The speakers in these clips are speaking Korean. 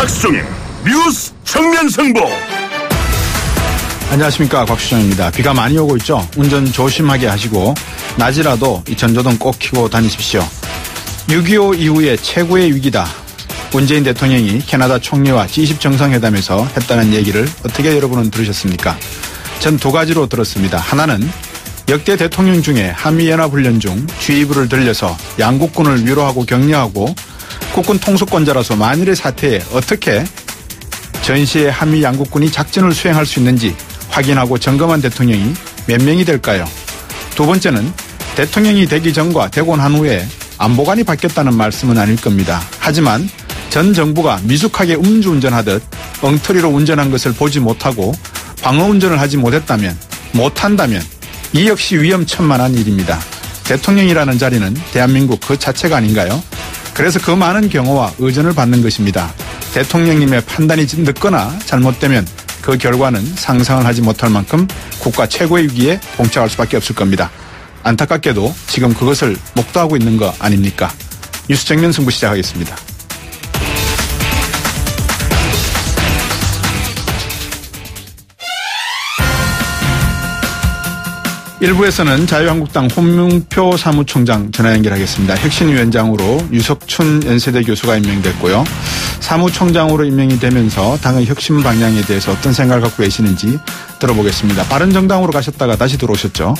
박수종의 뉴스 승부. 안녕하십니까 곽수정입니다. 비가 많이 오고 있죠. 운전 조심하게 하시고 낮이라도 이 전조등 꼭 켜고 다니십시오. 6.25 이후에 최고의 위기다. 문재인 대통령이 캐나다 총리와 G20 정상회담에서 했다는 얘기를 어떻게 여러분은 들으셨습니까? 전 두 가지로 들었습니다. 하나는 역대 대통령 중에 한미연합훈련 중 주의부를 들려서 양국군을 위로하고 격려하고 국군 통수권자라서 만일의 사태에 어떻게 전시의 한미 양국군이 작전을 수행할 수 있는지 확인하고 점검한 대통령이 몇 명이 될까요? 두 번째는 대통령이 되기 전과 난 후에 안보관이 바뀌었다는 말씀은 아닐 겁니다. 하지만 전 정부가 미숙하게 음주운전하듯 엉터리로 운전한 것을 보지 못하고 방어운전을 하지 못했다면 못한다면 이 역시 위험천만한 일입니다. 대통령이라는 자리는 대한민국 그 자체가 아닌가요? 그래서 그 많은 경호와 의전을 받는 것입니다. 대통령님의 판단이 늦거나 잘못되면 그 결과는 상상을 하지 못할 만큼 국가 최고의 위기에 봉착할 수밖에 없을 겁니다. 안타깝게도 지금 그것을 목도하고 있는 거 아닙니까? 뉴스 정면 승부 시작하겠습니다. 일부에서는 자유한국당 홍명표 사무총장 전화 연결하겠습니다. 혁신위원장으로 유석춘 연세대 교수가 임명됐고요. 사무총장으로 임명이 되면서 당의 혁신 방향에 대해서 어떤 생각을 갖고 계시는지 들어보겠습니다. 바른정당으로 가셨다가 다시 들어오셨죠.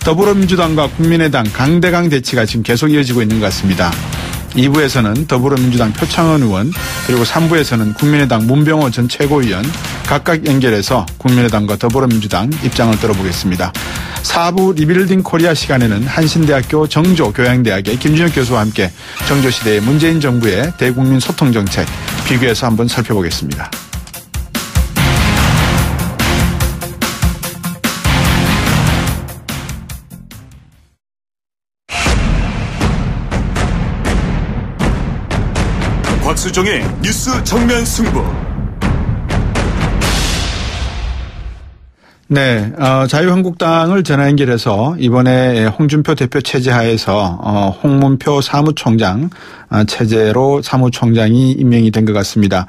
더불어민주당과 국민의당 강대강 대치가 지금 계속 이어지고 있는 것 같습니다. 2부에서는 더불어민주당 표창원 의원 그리고 3부에서는 국민의당 문병호 전 최고위원 각각 연결해서 국민의당과 더불어민주당 입장을 들어보겠습니다. 4부 리빌딩 코리아 시간에는 한신대학교 정조 교양대학의 김준혁 교수와 함께 정조시대의 문재인 정부의 대국민 소통 정책 비교해서 한번 살펴보겠습니다. 곽수종의 뉴스 정면 승부. 네, 어, 자유한국당을 전화 연결해서 이번에 홍준표 대표 체제 하에서 어, 홍문표 사무총장 어, 체제로 사무총장이 임명이 된 것 같습니다.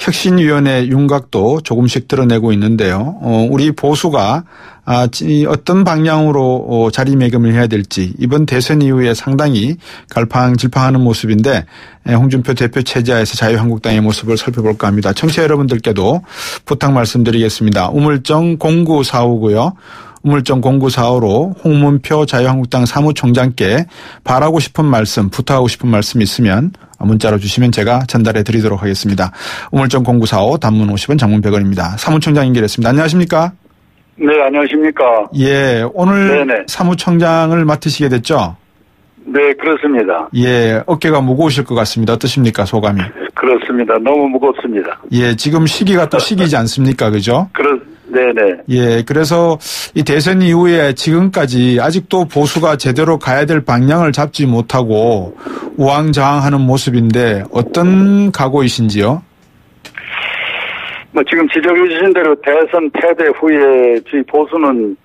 혁신위원회 윤곽도 조금씩 드러내고 있는데요. 어, 우리 보수가 아, 어떤 방향으로 어, 자리매김을 해야 될지 이번 대선 이후에 상당히 갈팡질팡하는 모습인데 홍준표 대표 체제하에서 자유한국당의 모습을 살펴볼까 합니다. 청취자 여러분들께도 부탁 말씀드리겠습니다. 우물정 0945고요. 우물정 0945로 홍문표 자유한국당 사무총장께 바라고 싶은 말씀, 부탁하고 싶은 말씀 있으면 문자로 주시면 제가 전달해 드리도록 하겠습니다. 우물정 0945 단문 50원 장문 100원입니다. 사무총장 연결했습니다. 안녕하십니까? 네, 안녕하십니까. 예, 오늘 네네. 사무총장을 맡으시게 됐죠? 네, 그렇습니다. 예, 어깨가 무거우실 것 같습니다. 어떠십니까, 소감이? 그렇습니다. 너무 무겁습니다. 예, 지금 시기가 또 시기지 않습니까, 그죠? 그렇, 네네. 예, 그래서 이 대선 이후에 지금까지 아직도 보수가 제대로 가야 될 방향을 잡지 못하고 우왕좌왕하는 모습인데 어떤 각오이신지요? 뭐 지금 지적해 주신 대로 대선 패배 후에 저희 보수는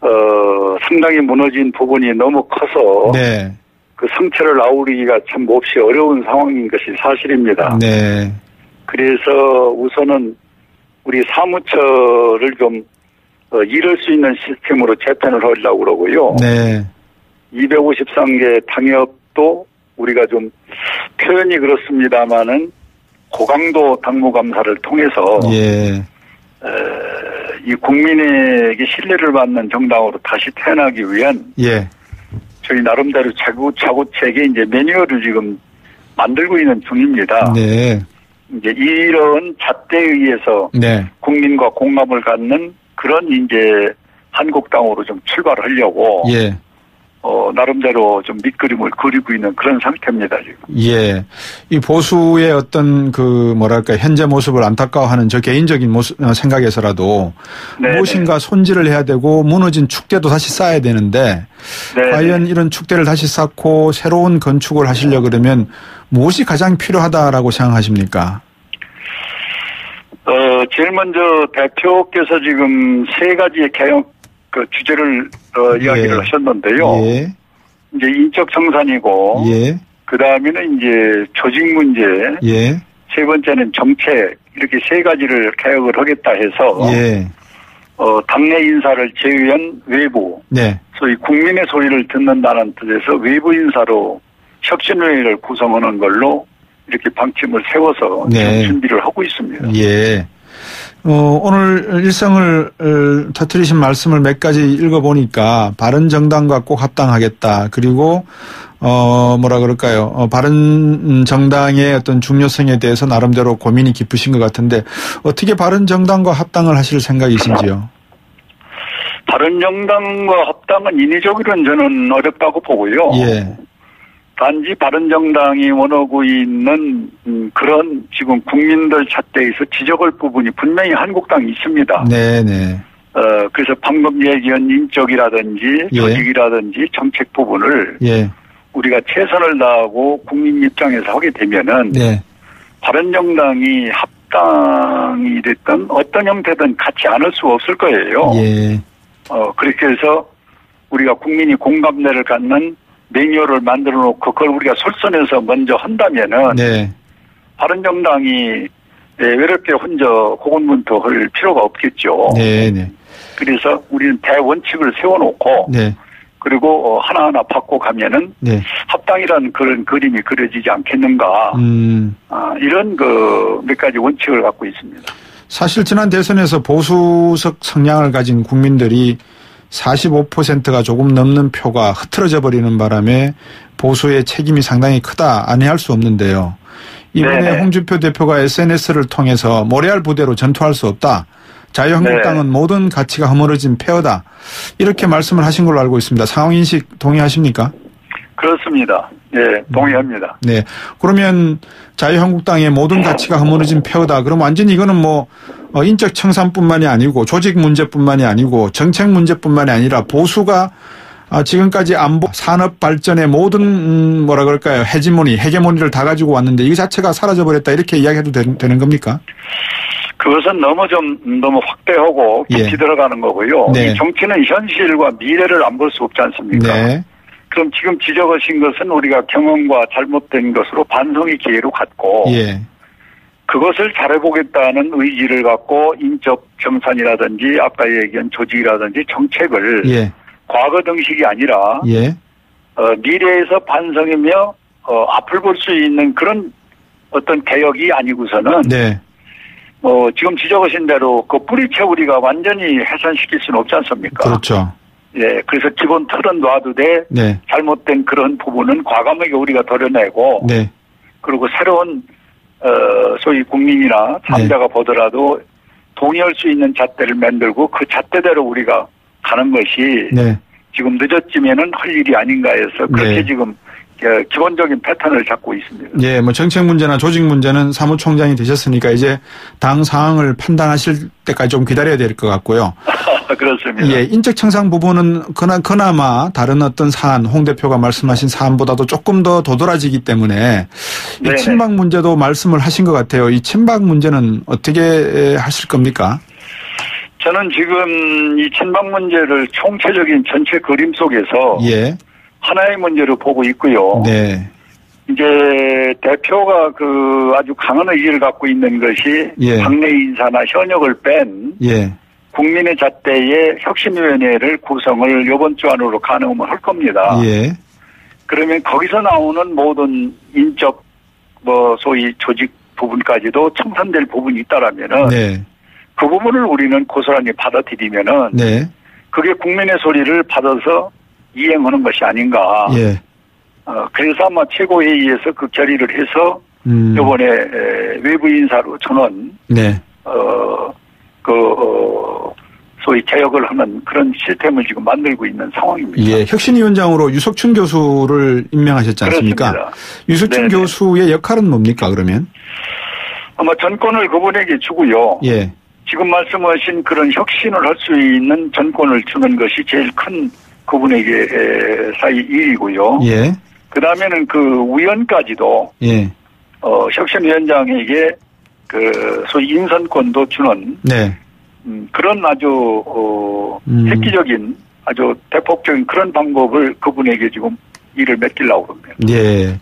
어 상당히 무너진 부분이 너무 커서 네. 그 성체를 아우르기가 참 몹시 어려운 상황인 것이 사실입니다. 네. 그래서 우선은 우리 사무처를 좀 어, 잃을 수 있는 시스템으로 재편을 하려고 그러고요. 네. 253개 당협도 우리가 좀 표현이 그렇습니다만은 고강도 당무 감사를 통해서 예. 에, 이 국민에게 신뢰를 받는 정당으로 다시 태어나기 위한 예. 저희 나름대로 차고차고책에 이제 매뉴얼을 지금 만들고 있는 중입니다. 네. 이제 이런 잣대에 의해서 네. 국민과 공감을 갖는 그런 이제 한국당으로 좀 출발하려고 예. 어, 나름대로 좀 밑그림을 그리고 있는 그런 상태입니다, 지금. 예. 이 보수의 어떤 그 뭐랄까 현재 모습을 안타까워하는 저 개인적인 모습, 어, 생각에서라도 네네. 무엇인가 손질을 해야 되고 무너진 축대도 다시 쌓아야 되는데 네네. 과연 이런 축대를 다시 쌓고 새로운 건축을 하시려 그러면 무엇이 가장 필요하다라고 생각하십니까? 어, 제일 먼저 대표께서 지금 세 가지의 개혁 그 주제를 어, 예. 이야기를 하셨는데요. 예. 이제 인적 청산이고, 예. 그 다음에는 이제 조직 문제, 예. 세 번째는 정책 이렇게 세 가지를 개혁을 하겠다 해서 예. 어, 당내 인사를 제외한 외부 네. 소위 국민의 소리를 듣는다는 뜻에서 외부 인사로 혁신회의를 구성하는 걸로 이렇게 방침을 세워서 네. 준비를 하고 있습니다. 예. 어, 오늘 일성을 어, 터트리신 말씀을 몇 가지 읽어보니까 바른 정당과 꼭 합당하겠다. 그리고 어, 뭐라 그럴까요. 어, 바른 정당의 어떤 중요성에 대해서 나름대로 고민이 깊으신 것 같은데 어떻게 바른 정당과 합당을 하실 생각이신지요? 바른 정당과 합당은 인위적으로는 저는 어렵다고 보고요. 예. 단지 바른정당이 원하고 있는 음, 그런 지금 국민들 잣대에서 지적할 부분이 분명히 한국당이 있습니다. 네네. 네. 어 그래서 방금 얘기한 인적이라든지 예. 조직이라든지 정책 부분을 예. 우리가 최선을 다하고 국민 입장에서 하게 되면은 네. 바른정당이 합당이 됐든 어떤 형태든 같이 않을 수 없을 거예요. 예. 어 그렇게 해서 우리가 국민이 공감대를 갖는 매뉴얼을 만들어 놓고 그걸 우리가 솔선해서 먼저 한다면은 네. 바른정당이 네, 외롭게 혼자 고군분투할 필요가 없겠죠. 네, 네. 그래서 우리는 대원칙을 세워놓고 네. 그리고 어, 하나하나 받고 가면은 네. 합당이라는 그런 그림이 그려지지 않겠는가. 음. 아, 이런 그 몇 가지 원칙을 갖고 있습니다. 사실 지난 대선에서 보수적 성향을 가진 국민들이 45%가 조금 넘는 표가 흐트러져 버리는 바람에 보수의 책임이 상당히 크다 안해할 수 없는데요. 이번에 네 홍준표 대표가 SNS를 통해서 모래알 부대로 전투할 수 없다. 자유한국당은 네 모든 가치가 허물어진 폐허다. 이렇게 말씀을 하신 걸로 알고 있습니다. 상황 인식 동의하십니까? 그렇습니다. 네, 동의합니다. 네. 그러면 자유한국당의 모든 가치가 허물어진 폐허다. 그럼 완전히 이거는 뭐 어, 인적 청산뿐만이 아니고 조직 문제뿐만이 아니고 정책 문제뿐만이 아니라 보수가 아, 지금까지 안보 산업 발전의 모든 음, 뭐라 그럴까요 헤지모니 헤게모니를 다 가지고 왔는데 이 자체가 사라져 버렸다 이렇게 이야기해도 되, 는 겁니까? 그것은 너무 좀 너무 확대하고 깊이 예. 들어가는 거고요. 네. 이 정치는 현실과 미래를 안 볼 수 없지 않습니까? 네. 그럼 지금 지적하신 것은 우리가 경험과 잘못된 것으로 반성의 기회로 갖고 예. 그것을 잘해보겠다는 의지를 갖고 인적 정산이라든지 아까 얘기한 조직이라든지 정책을 예. 과거 등식이 아니라 예. 어, 미래에서 반성이며 어, 앞을 볼 수 있는 그런 어떤 개혁이 아니고서는 네. 어, 지금 지적하신 대로 그 뿌리채 우리가 완전히 해산시킬 수는 없지 않습니까? 그렇죠. 예, 그래서 기본 틀은 놔도 돼. 네. 잘못된 그런 부분은 과감하게 우리가 덜어내고. 네. 그리고 새로운 어, 소위 국민이나 참자가 네. 보더라도 동의할 수 있는 잣대를 만들고 그 잣대대로 우리가 가는 것이 네. 지금 늦었지면은 할 일이 아닌가 해서 그렇게 네. 지금 어, 기본적인 패턴을 잡고 있습니다. 예, 뭐 정책 문제나 조직 문제는 사무총장이 되셨으니까 이제 당 상황을 판단하실 때까지 좀 기다려야 될 것 같고요. 그렇습니다. 예, 인적 청산 부분은 그나, 그나마 다른 어떤 사안, 홍 대표가 말씀하신 사안보다도 조금 더 도드라지기 때문에 이 친박 문제도 말씀을 하신 것 같아요. 이 친박 문제는 어떻게 하실 겁니까? 저는 지금 이 친박 문제를 총체적인 전체 그림 속에서 예. 하나의 문제로 보고 있고요. 네. 이제 대표가 그 아주 강한 의지를 갖고 있는 것이 예. 당내 인사나 현역을 뺀 예. 국민의 잣대의 혁신위원회를 구성을 이번 주 안으로 가능을 할 겁니다. 예. 그러면 거기서 나오는 모든 인적 뭐 소위 조직 부분까지도 청산될 부분이 있다라면은 네. 그 부분을 우리는 고스란히 받아들이면은 네. 그게 국민의 소리를 받아서 이행하는 것이 아닌가. 예. 어, 그래서 아마 최고회의에서 그 결의를 해서 음. 이번에 외부 인사로 전원 네. 어, 그 어, 소위 개혁을 하는 그런 시스템을 지금 만들고 있는 상황입니다. 예, 혁신위원장으로 유석춘 교수를 임명하셨지 않습니까? 그렇습니다. 유석춘 네네. 교수의 역할은 뭡니까 그러면? 아마 전권을 그분에게 주고요. 예. 지금 말씀하신 그런 혁신을 할 수 있는 전권을 주는 것이 제일 큰 그분에게 사이 일이고요. 예. 그 다음에는 그 위원까지도 예. 어, 혁신위원장에게 그 소위 인선권도 주는 네. 음, 그런 아주 어, 음. 획기적인 아주 대폭적인 그런 방법을 그분에게 지금 일을 맡기려고 합니다. 예.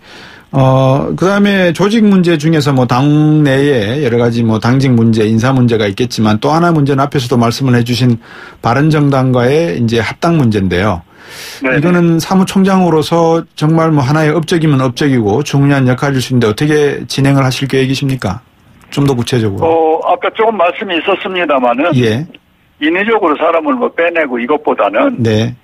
어, 그 다음에 조직 문제 중에서 뭐 당내에 여러 가지 뭐 당직 문제, 인사 문제가 있겠지만 또 하나 문제는 앞에서도 말씀을 해주신 바른 정당과의 이제 합당 문제인데요. 네네. 이거는 사무총장으로서 정말 뭐 하나의 업적이면 업적이고 중요한 역할일 수 있는데 어떻게 진행을 하실 계획이십니까? 좀 더 구체적으로. 어, 아까 조금 말씀이 있었습니다만은. 예. 인위적으로 사람을 뭐 빼내고 이것보다는. 네.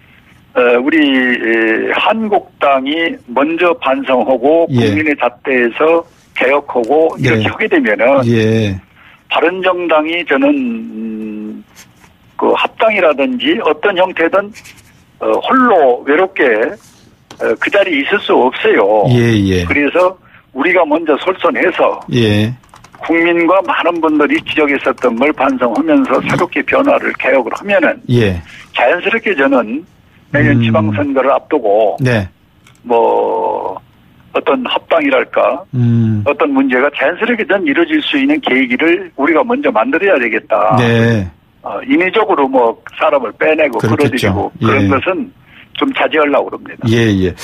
우리 한국당이 먼저 반성하고 예. 국민의 잣대에서 개혁하고 이렇게 예. 하게 되면은 예. 바른정당이 저는 음, 그 합당이라든지 어떤 형태든 어, 홀로 외롭게 어, 그 자리에 있을 수 없어요. 예, 예. 그래서 우리가 먼저 솔선해서 예. 국민과 많은 분들이 지적했었던 걸 반성하면서 새롭게 변화를 개혁을 하면은 예. 자연스럽게 저는 내년 음. 지방선거를 앞두고 네. 뭐 어떤 합당이랄까 음. 어떤 문제가 자연스럽게 전 이루어질 수 있는 계기를 우리가 먼저 만들어야 되겠다. 네. 어, 인위적으로 뭐 사람을 빼내고 끌어들이고 예. 그런 것은 좀 자제하려고 그럽니다. 예, 예.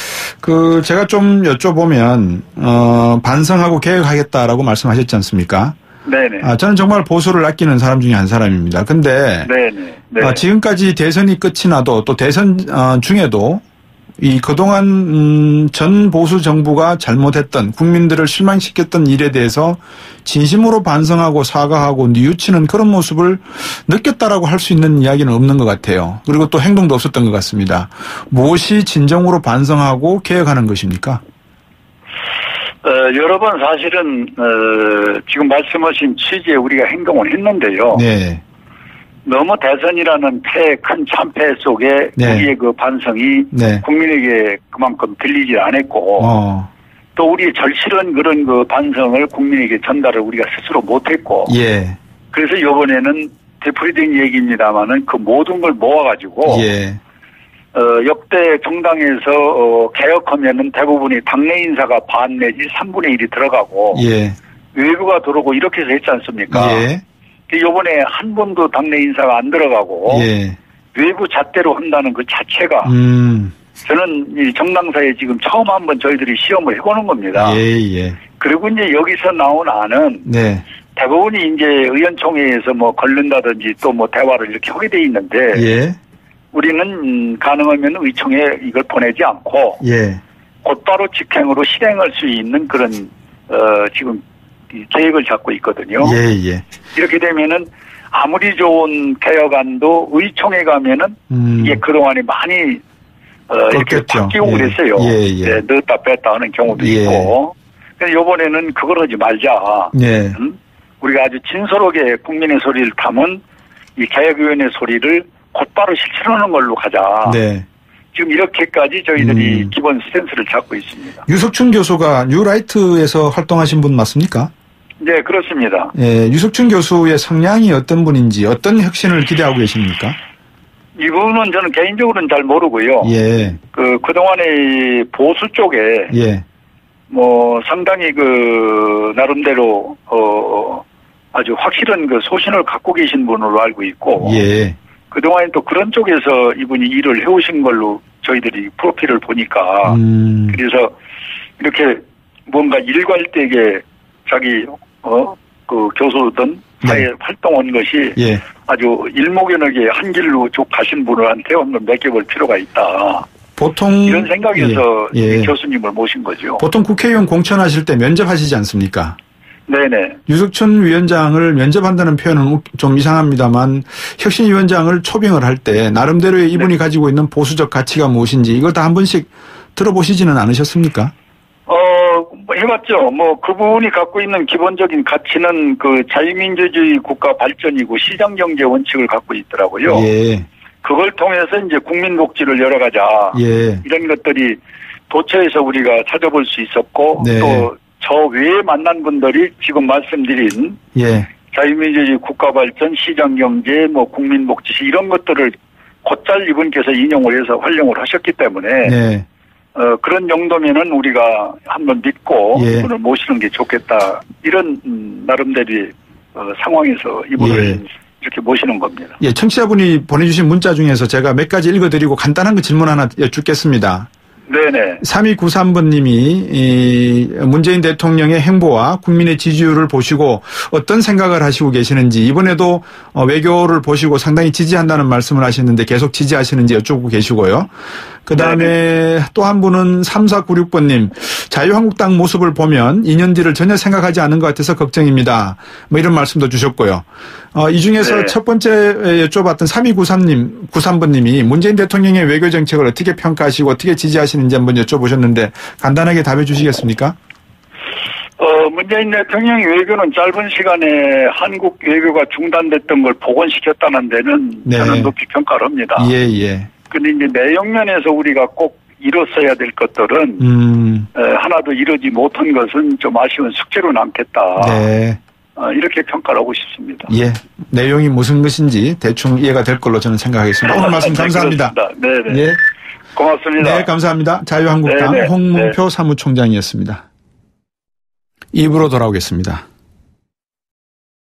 그, 제가 좀 여쭤보면, 어, 반성하고 개혁하겠다라고 말씀하셨지 않습니까? 네네. 아, 저는 정말 보수를 아끼는 사람 중에 한 사람입니다. 근데 네네. 네. 아, 지금까지 대선이 끝이 나도 또 대선 어, 중에도 이 그동안 음, 전 보수 정부가 잘못했던 국민들을 실망시켰던 일에 대해서 진심으로 반성하고 사과하고 뉘우치는 그런 모습을 느꼈다라고 할 수 있는 이야기는 없는 것 같아요. 그리고 또 행동도 없었던 것 같습니다. 무엇이 진정으로 반성하고 개혁하는 것입니까? 어, 여러 번 사실은 어, 지금 말씀하신 취지에 우리가 행동을 했는데요. 네. 너무 대선이라는 폐, 큰 참패 속에 네. 우리의 그 반성이 네. 국민에게 그만큼 들리지 않았고 어. 또 우리의 절실한 그런 그 반성을 국민에게 전달을 우리가 스스로 못했고 예. 그래서 이번에는 되풀이된 얘기입니다만은 그 모든 걸 모아가지고 예. 어, 역대 정당에서 어, 개혁하면은 대부분이 당내 인사가 반 내지 3분의 1이 들어가고 예. 외부가 들어오고 이렇게 해서 했지 않습니까? 예. 요번에 한 번도 당내 인사가 안 들어가고 예. 외부 잣대로 한다는 그 자체가 음. 저는 이 정당사에 지금 처음 한번 저희들이 시험을 해보는 겁니다. 예, 예. 그리고 이제 여기서 나온 안은 네. 대부분이 이제 의원총회에서 뭐 걸른다든지 또 뭐 대화를 이렇게 하게 돼 있는데 예. 우리는 가능하면 의총에 이걸 보내지 않고 예. 곧바로 직행으로 실행할 수 있는 그런 어 지금 계획을 잡고 있거든요. 예, 예. 이렇게 되면은 아무리 좋은 개혁안도 의총에 가면은 음. 이게 그동안에 많이 어 이렇게 바뀌고 예. 그랬어요. 예, 예. 네, 넣었다 뺐다 하는 경우도 예. 있고. 그래서 이번에는 그걸 하지 말자. 예. 음? 우리가 아주 진솔하게 국민의 소리를 담은 이 개혁위원회 소리를 곧바로 실천하는 걸로 가자. 네. 지금 이렇게까지 저희들이 음. 기본 스탠스를 잡고 있습니다. 유석춘 교수가 뉴라이트에서 활동하신 분 맞습니까? 네, 그렇습니다. 예, 유석춘 교수의 성향이 어떤 분인지 어떤 혁신을 기대하고 계십니까? 이분은 저는 개인적으로는 잘 모르고요. 예. 그, 그동안에 보수 쪽에. 예. 뭐, 상당히 그, 나름대로, 어, 아주 확실한 그 소신을 갖고 계신 분으로 알고 있고. 예. 그동안에 또 그런 쪽에서 이분이 일을 해오신 걸로 저희들이 프로필을 보니까. 음. 그래서 이렇게 뭔가 일괄되게 자기 어, 그 교수든 사회 네. 활동한 것이 예. 아주 일목요연하게 한 길로 쭉 가신 분한테 한번 맡겨볼 필요가 있다. 보통 이런 생각에서 예. 예. 교수님을 모신 거죠. 보통 국회의원 공천하실 때 면접하시지 않습니까? 네네. 유석춘 위원장을 면접한다는 표현은 좀 이상합니다만 혁신위원장을 초빙을 할 때 나름대로의 이분이 네. 가지고 있는 보수적 가치가 무엇인지 이걸 다 한 번씩 들어보시지는 않으셨습니까? 뭐 해봤죠. 뭐 그분이 갖고 있는 기본적인 가치는 그 자유민주주의 국가 발전이고 시장 경제 원칙을 갖고 있더라고요. 예. 그걸 통해서 이제 국민 복지를 열어가자. 예. 이런 것들이 도처에서 우리가 찾아볼 수 있었고 네. 또저 외에 만난 분들이 지금 말씀드린 예. 자유민주주의 국가 발전, 시장 경제, 뭐 국민 복지 이런 것들을 곧잘 이분께서 인용을 해서 활용을 하셨기 때문에 네. 어, 그런 정도면은 우리가 한번 믿고 예. 이분을 모시는 게 좋겠다. 이런 음, 나름대로 어, 상황에서 이분을 예. 이렇게 모시는 겁니다. 예, 청취자분이 보내주신 문자 중에서 제가 몇 가지 읽어드리고 간단한 거 질문 하나 여쭙겠습니다. 네네. 3293번님이 문재인 대통령의 행보와 국민의 지지율을 보시고 어떤 생각을 하시고 계시는지 이번에도 어, 외교를 보시고 상당히 지지한다는 말씀을 하셨는데 계속 지지하시는지 여쭙고 계시고요. 그 다음에 또 한 분은 3496번님 자유한국당 모습을 보면 2년 뒤를 전혀 생각하지 않은 것 같아서 걱정입니다. 뭐 이런 말씀도 주셨고요. 어, 이 중에서 네. 첫 번째 여쭤봤던 3293님, 93번님이 문재인 대통령의 외교 정책을 어떻게 평가하시고 어떻게 지지하시는지 한번 여쭤보셨는데 간단하게 답해 주시겠습니까? 어, 문재인 대통령의 외교는 짧은 시간에 한국 외교가 중단됐던 걸 복원시켰다는 데는 네. 저는 높이 평가를 합니다. 예, 예. 근데 이제 내용면에서 우리가 꼭 이뤘어야 될 것들은 음. 하나도 이루지 못한 것은 좀 아쉬운 숙제로 남겠다. 네. 어, 이렇게 평가를 하고 싶습니다. 예. 내용이 무슨 것인지 대충 이해가 될 걸로 저는 생각하겠습니다. 오늘 말씀 네, 감사합니다. 네, 네. 예. 고맙습니다. 네, 감사합니다. 자유한국당 네네. 네. 홍문표 네. 사무총장이었습니다. 입으로 돌아오겠습니다.